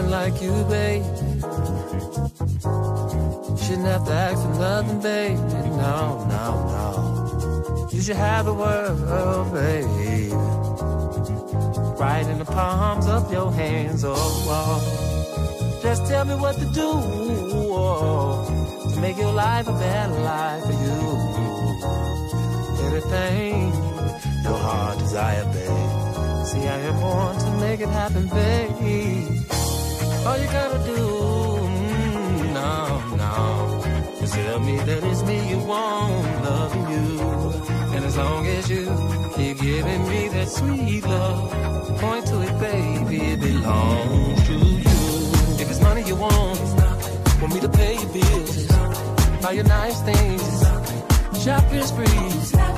woman like you, babe. Shouldn't have to ask for nothing, babe. No, no, no. You should have the world, babe. Right in the palms of your hands, oh, oh. Just tell me what to do oh, to make your life a better life for you. Anything your heart desire, babe. See, I am born to make it happen, babe. All you gotta do, mm, no, no, is tell me that it's me you want, loving you. And as long as you keep giving me that sweet love, point to it, baby, it belongs to you. If it's money you want, want me to pay your bills, buy your nice things, shopping sprees. Oh,